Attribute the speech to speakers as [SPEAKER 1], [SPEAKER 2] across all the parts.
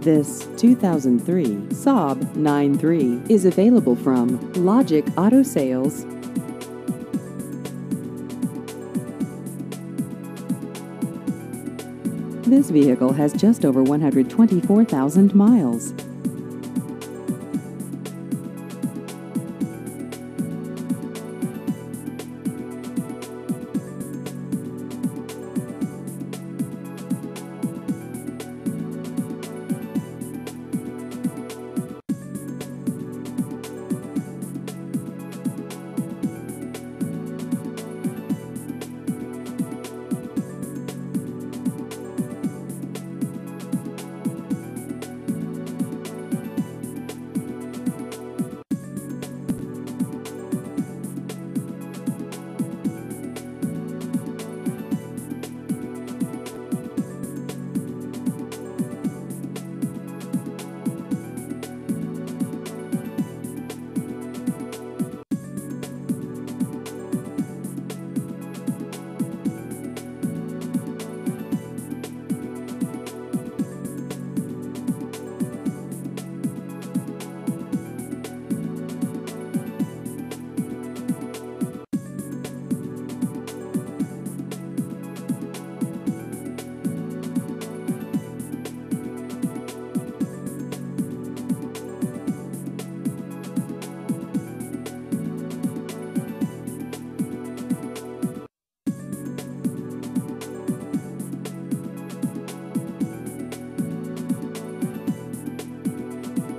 [SPEAKER 1] This 2003 Saab 9-3 is available from Logic Auto Sales. This vehicle has just over 124,000 miles.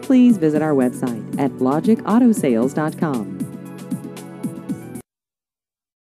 [SPEAKER 1] Please visit our website at logicautosales.com.